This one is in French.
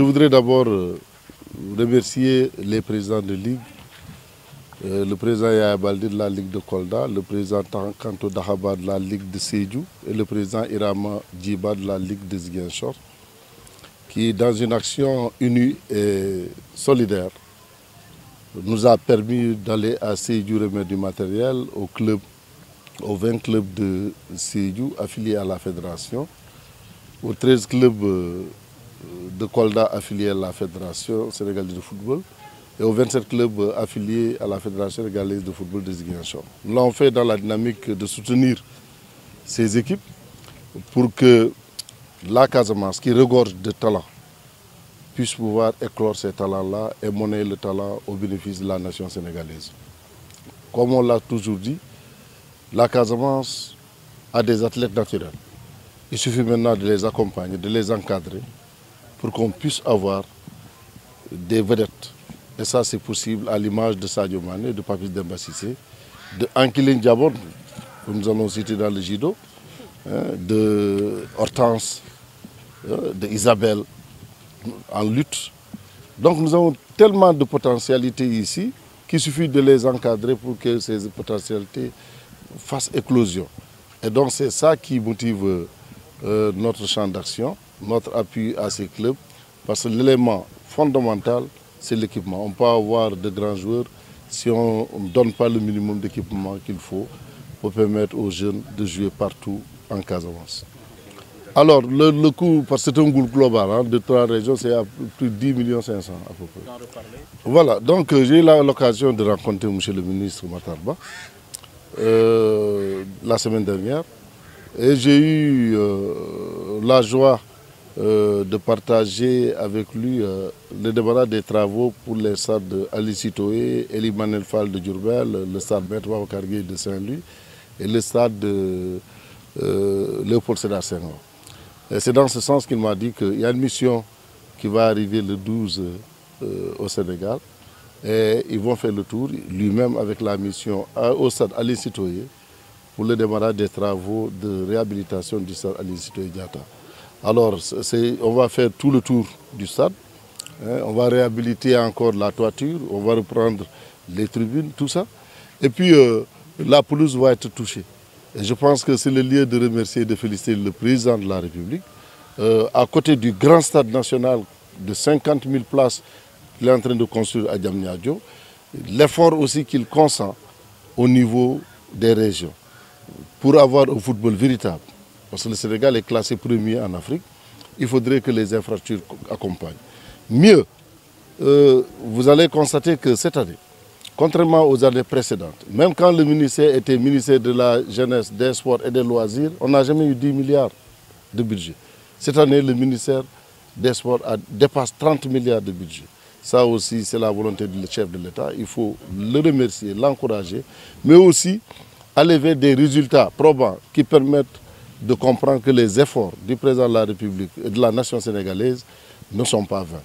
je voudrais d'abord remercier les présidents de Ligue, le président Yaya Baldi de la Ligue de Kolda, le président Kanto Dahaba de la Ligue de Sejou et le président Irama Djiba de la Ligue de Ziguinchor, qui, dans une action unie et solidaire, nous a permis d'aller à Sejou remettre du matériel au club, aux 20 clubs de Sejou affiliés à la fédération, aux 13 clubs de Kolda affiliés à la fédération sénégalaise de football et aux 27 clubs affiliés à la fédération sénégalaise de football de Ziguinchor. Nous l'avons fait dans la dynamique de soutenir ces équipes pour que la Casamance, qui regorge de talents, puisse pouvoir éclore ces talents-là et monnaie le talent au bénéfice de la nation sénégalaise. Comme on l'a toujours dit, la Casamance a des athlètes naturels. Il suffit maintenant de les accompagner, de les encadrer pour qu'on puisse avoir des vedettes. Et ça, c'est possible à l'image de Sadio Mane, de Papis Demba Sissé, de Ankilin Diabon, que nous allons citer dans le judo, de Hortense, de Isabelle, en lutte. Donc nous avons tellement de potentialités ici qu'il suffit de les encadrer pour que ces potentialités fassent éclosion. Et donc c'est ça qui motive euh, notre champ d'action, notre appui à ces clubs, parce que l'élément fondamental, c'est l'équipement. On peut avoir de grands joueurs si on ne donne pas le minimum d'équipement qu'il faut pour permettre aux jeunes de jouer partout en Casamance. Alors, le, le coût, parce que c'est un groupe global hein, de trois régions, c'est à plus de 10 millions 500 à peu près. Voilà, donc euh, j'ai eu l'occasion de rencontrer M. le ministre Matarba euh, la semaine dernière et j'ai eu euh, la joie de partager avec lui le débat des travaux pour les stades de Ali Sitoé, Eli Manel Fall de Djurbel, le stade Maître Cargué de Saint-Louis et le stade de Léopold Sédar Senghor. C'est dans ce sens qu'il m'a dit qu'il y a une mission qui va arriver le 12 euh, au Sénégal et ils vont faire le tour, lui-même avec la mission au stade Ali Citoyen pour le démarrage des travaux de réhabilitation du stade Ali Citoyen Diata. Alors, on va faire tout le tour du stade, hein, on va réhabiliter encore la toiture, on va reprendre les tribunes, tout ça. Et puis, euh, la pelouse va être touchée. Et je pense que c'est le lieu de remercier et de féliciter le président de la République. Euh, à côté du grand stade national de 50 000 places qu'il est en train de construire à Diamniadio, l'effort aussi qu'il consent au niveau des régions pour avoir un football véritable. Parce que le Sénégal est classé premier en Afrique, il faudrait que les infrastructures accompagnent. Mieux, euh, vous allez constater que cette année, contrairement aux années précédentes. Même quand le ministère était ministère de la jeunesse, des sports et des loisirs, on n'a jamais eu 10 milliards de budget. Cette année, le ministère des sports a, dépasse 30 milliards de budget. Ça aussi, c'est la volonté du chef de l'État. Il faut le remercier, l'encourager, mais aussi aller vers des résultats probants qui permettent de comprendre que les efforts du président de la République et de la nation sénégalaise ne sont pas vains.